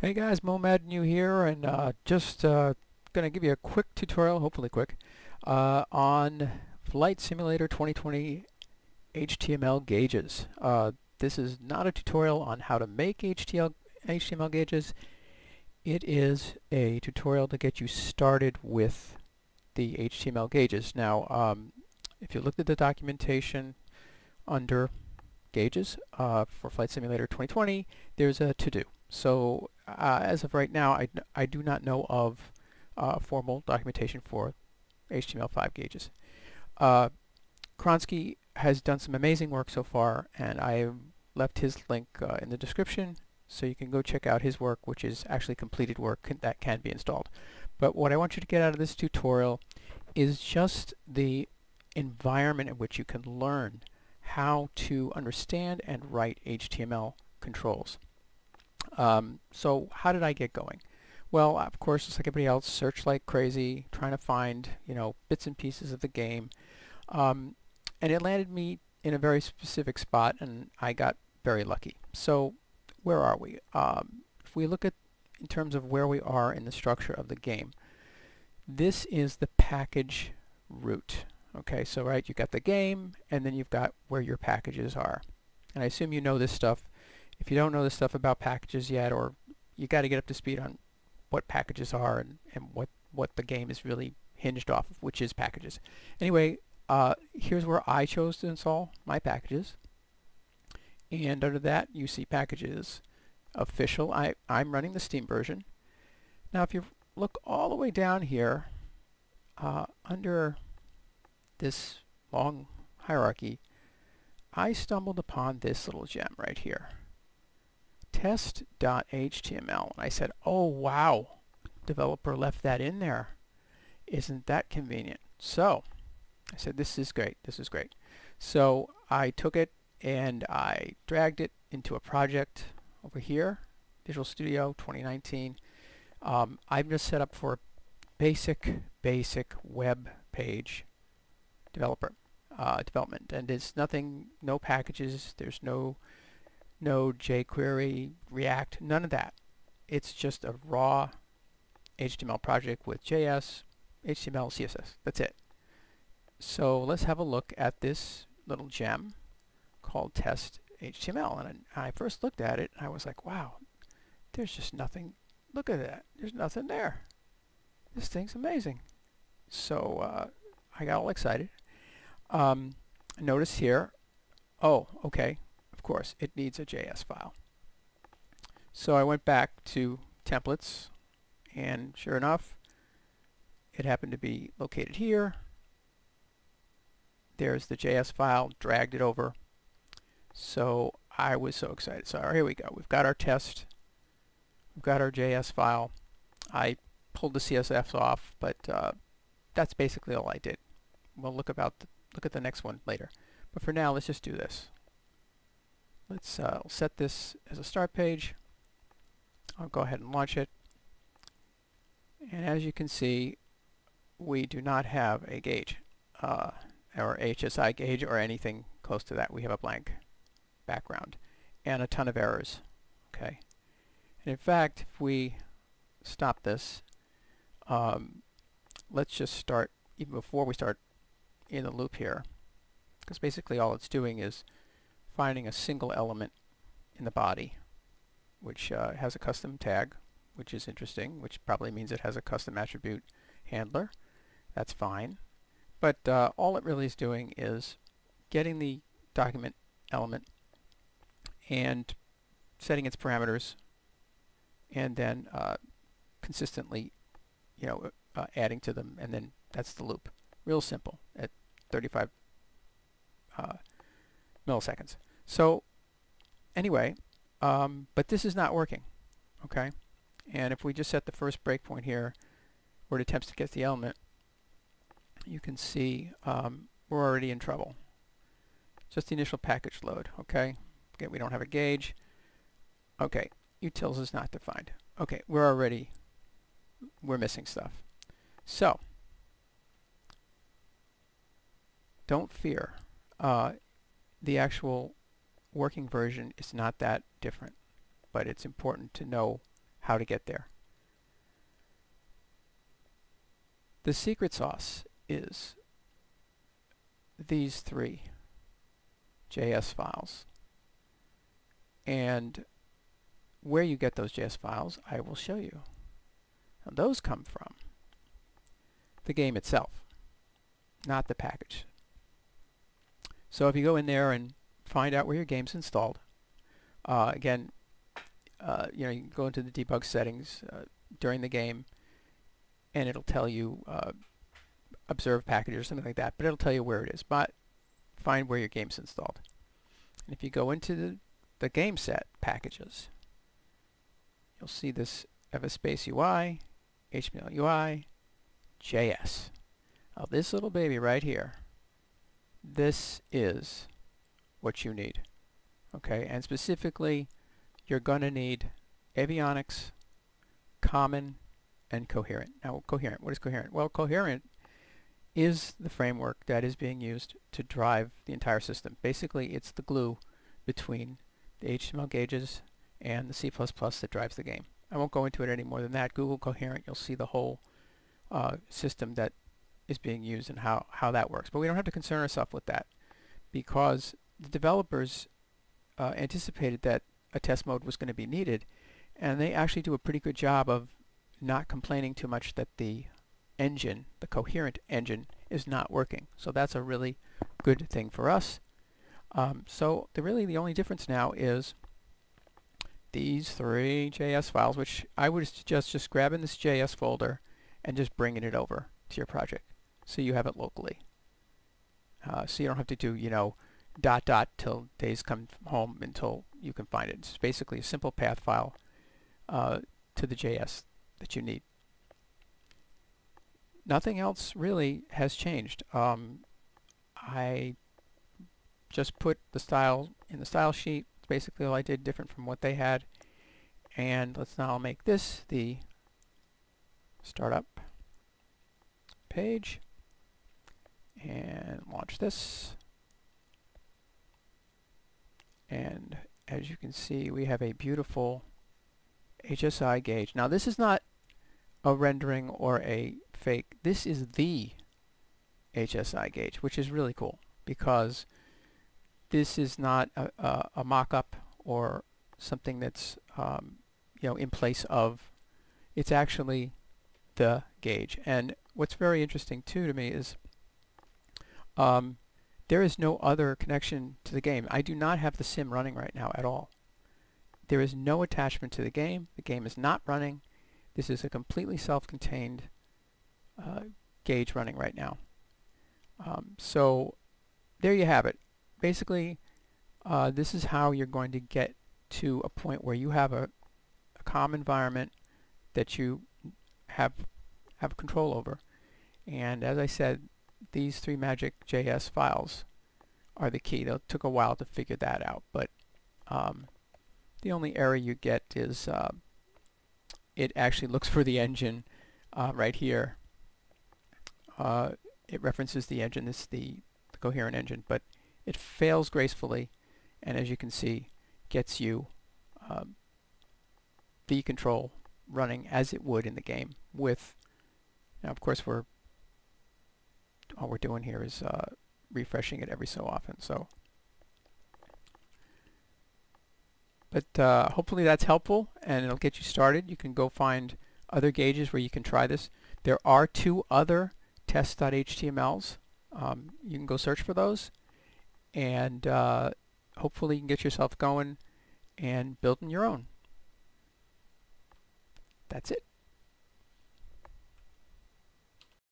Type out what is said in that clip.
Hey guys, Mo New here, and uh, just uh, going to give you a quick tutorial, hopefully quick, uh, on Flight Simulator 2020 HTML gauges. Uh, this is not a tutorial on how to make HTML, HTML gauges. It is a tutorial to get you started with the HTML gauges. Now, um, if you looked at the documentation under gauges uh, for Flight Simulator 2020, there's a to-do. So uh, as of right now, I, I do not know of uh, formal documentation for HTML5 gauges. Uh, Kronzky has done some amazing work so far, and I left his link uh, in the description so you can go check out his work, which is actually completed work that can be installed. But what I want you to get out of this tutorial is just the environment in which you can learn how to understand and write HTML controls. Um, so how did I get going? Well, of course, just like everybody else, search like crazy, trying to find, you know, bits and pieces of the game. Um, and it landed me in a very specific spot, and I got very lucky. So where are we? Um, if we look at in terms of where we are in the structure of the game, this is the package root. Okay, so right, you've got the game, and then you've got where your packages are. And I assume you know this stuff if you don't know the stuff about packages yet, or you got to get up to speed on what packages are and, and what, what the game is really hinged off of, which is packages. Anyway, uh, here's where I chose to install my packages. And under that, you see packages official. I, I'm running the Steam version. Now, if you look all the way down here, uh, under this long hierarchy, I stumbled upon this little gem right here test.html. And I said, oh wow, developer left that in there. Isn't that convenient? So I said, this is great, this is great. So I took it and I dragged it into a project over here, Visual Studio 2019. Um, I'm just set up for basic, basic web page developer uh, development. And it's nothing, no packages, there's no Node, jQuery, React, none of that. It's just a raw HTML project with JS, HTML, CSS. That's it. So let's have a look at this little gem called test HTML. And I first looked at it, I was like, wow, there's just nothing. Look at that. There's nothing there. This thing's amazing. So uh, I got all excited. Um, notice here, oh, okay, course, it needs a JS file. So I went back to templates, and sure enough, it happened to be located here. There's the JS file, dragged it over. So I was so excited. So here we go. We've got our test. We've got our JS file. I pulled the CSS off, but uh, that's basically all I did. We'll look about the, look at the next one later. But for now, let's just do this. Let's uh, set this as a start page. I'll go ahead and launch it. And as you can see, we do not have a gauge, uh, or HSI gauge, or anything close to that. We have a blank background and a ton of errors. Okay. And in fact, if we stop this, um, let's just start, even before we start in the loop here, because basically all it's doing is finding a single element in the body which uh, has a custom tag which is interesting which probably means it has a custom attribute handler. That's fine. But uh, all it really is doing is getting the document element and setting its parameters and then uh, consistently you know uh, adding to them and then that's the loop. Real simple at 35 uh, milliseconds so anyway, um, but this is not working, okay? And if we just set the first breakpoint here, where it attempts to get the element, you can see um, we're already in trouble. Just the initial package load, okay? Again, we don't have a gauge. Okay, utils is not defined. Okay, we're already, we're missing stuff. So, don't fear. Uh, the actual working version is not that different, but it's important to know how to get there. The secret sauce is these three JS files. And where you get those JS files, I will show you. Now those come from the game itself, not the package. So if you go in there and find out where your game's installed, uh, again, uh, you know, you can go into the debug settings uh, during the game, and it'll tell you uh, observe package or something like that, but it'll tell you where it is. But find where your game's installed. And if you go into the, the game set packages, you'll see this fs-base-ui, HTML UI, JS. Now this little baby right here, this is what you need. Okay, and specifically, you're going to need avionics, common, and coherent. Now, coherent, what is coherent? Well, coherent is the framework that is being used to drive the entire system. Basically, it's the glue between the HTML gauges and the C++ that drives the game. I won't go into it any more than that. Google Coherent, you'll see the whole uh, system that is being used and how, how that works. But we don't have to concern ourselves with that because the developers uh, anticipated that a test mode was going to be needed and they actually do a pretty good job of not complaining too much that the engine, the coherent engine, is not working. So that's a really good thing for us. Um, so the really the only difference now is these three JS files, which I would suggest just grabbing this JS folder and just bringing it over to your project so you have it locally. Uh, so you don't have to do, you know, dot dot till days come home until you can find it. It's basically a simple path file uh, to the JS that you need. Nothing else really has changed. Um, I just put the style in the style sheet. It's basically all I did different from what they had. And let's now make this the startup page and launch this. And as you can see, we have a beautiful HSI gauge. Now this is not a rendering or a fake. This is the HSI gauge, which is really cool because this is not a, a, a mock-up or something that's um, you know in place of. It's actually the gauge. And what's very interesting too to me is um, there is no other connection to the game. I do not have the sim running right now at all. There is no attachment to the game. The game is not running. This is a completely self-contained uh, gauge running right now. Um, so there you have it. Basically, uh, this is how you're going to get to a point where you have a, a COM environment that you have have control over. And as I said, these three magic.js files are the key. It took a while to figure that out, but um, the only error you get is uh, it actually looks for the engine uh, right here. Uh, it references the engine, this is the, the coherent engine, but it fails gracefully, and as you can see, gets you um, the control running as it would in the game with, now of course we're all we're doing here is uh, refreshing it every so often. So, But uh, hopefully that's helpful and it'll get you started. You can go find other gauges where you can try this. There are two other test.htmls. Um, you can go search for those and uh, hopefully you can get yourself going and building your own. That's it.